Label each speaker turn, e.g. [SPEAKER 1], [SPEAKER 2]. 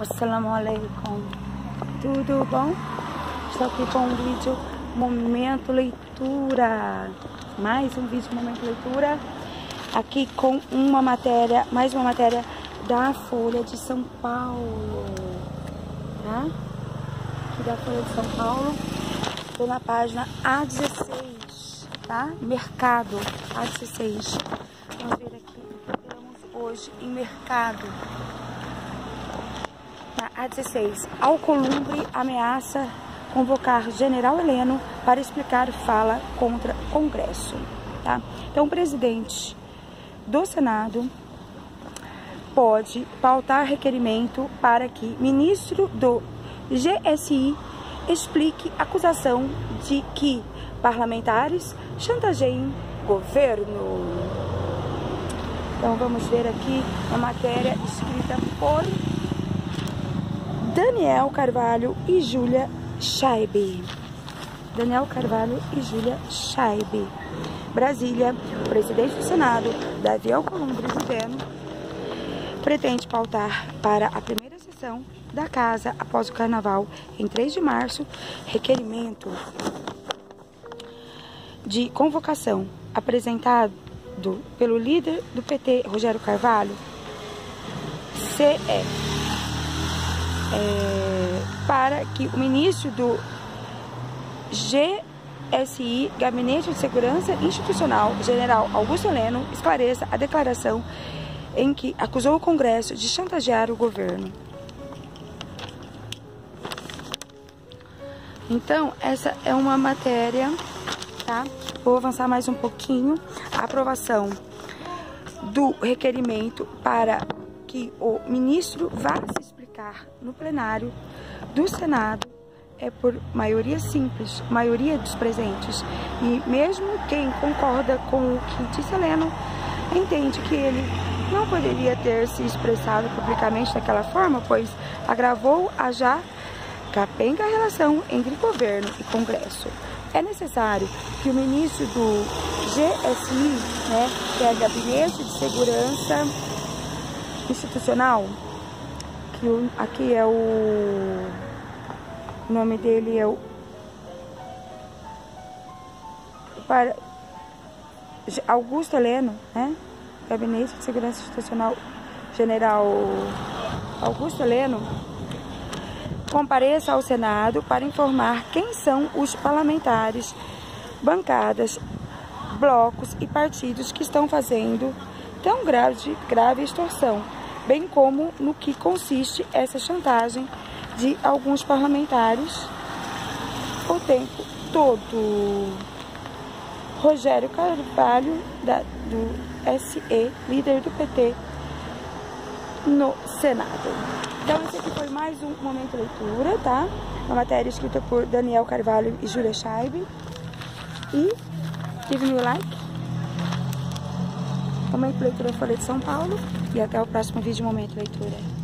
[SPEAKER 1] Assalamu alaikum. Tudo bom? Estou aqui com um vídeo Momento Leitura. Mais um vídeo Momento Leitura. Aqui com uma matéria, mais uma matéria da Folha de São Paulo. Tá? Aqui da Folha de São Paulo. Estou na página A16, tá? Mercado A16. Vamos ver aqui. Estamos hoje em mercado. A16. Alcolumbre ameaça convocar General Heleno para explicar fala contra Congresso. Tá? Então, o presidente do Senado pode pautar requerimento para que ministro do GSI explique acusação de que parlamentares chantageiem governo. Então vamos ver aqui a matéria escrita por Daniel Carvalho e Júlia Scheibe. Daniel Carvalho e Júlia Scheibe. Brasília, o presidente do Senado, Davi Alcolumbre Juliano, pretende pautar para a primeira sessão da Casa após o Carnaval, em 3 de março, requerimento de convocação apresentado pelo líder do PT, Rogério Carvalho, CE é, para que o ministro do GSI, Gabinete de Segurança Institucional, General Augusto Heleno, esclareça a declaração em que acusou o Congresso de chantagear o governo. Então, essa é uma matéria, tá? Vou avançar mais um pouquinho. A aprovação do requerimento para que o ministro vá se explicar no plenário do Senado é por maioria simples, maioria dos presentes. E mesmo quem concorda com o que disse Heleno, entende que ele não poderia ter se expressado publicamente daquela forma, pois agravou a já capenga relação entre governo e Congresso. É necessário que o ministro do GSI, né, que é Gabinete de Segurança institucional, o, aqui é o, o nome dele é o para Augusto Heleno, né? Gabinete de Segurança Institucional General Augusto Heleno compareça ao Senado para informar quem são os parlamentares, bancadas, blocos e partidos que estão fazendo tão grave, grave extorsão bem como no que consiste essa chantagem de alguns parlamentares o tempo todo. Rogério Carvalho, da, do SE, líder do PT no Senado. Então, esse aqui foi mais um Momento Leitura, tá? Uma matéria escrita por Daniel Carvalho e Júlia Scheibe. E give me o like Momento Leitura Folha de São Paulo. E até o próximo vídeo Momento Leitura.